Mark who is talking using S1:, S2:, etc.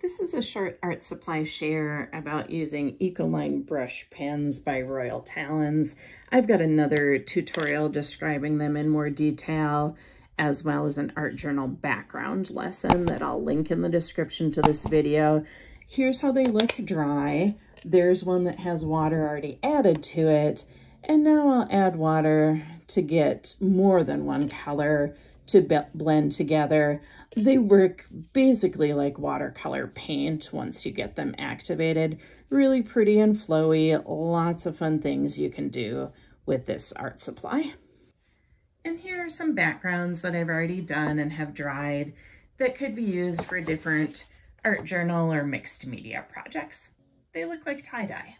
S1: This is a short art supply share about using Ecoline brush pens by Royal Talens. I've got another tutorial describing them in more detail, as well as an art journal background lesson that I'll link in the description to this video. Here's how they look dry. There's one that has water already added to it. And now I'll add water to get more than one color to blend together. They work basically like watercolor paint once you get them activated. Really pretty and flowy, lots of fun things you can do with this art supply. And here are some backgrounds that I've already done and have dried that could be used for different art journal or mixed media projects. They look like tie-dye.